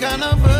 kind of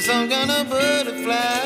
some kind of butterfly.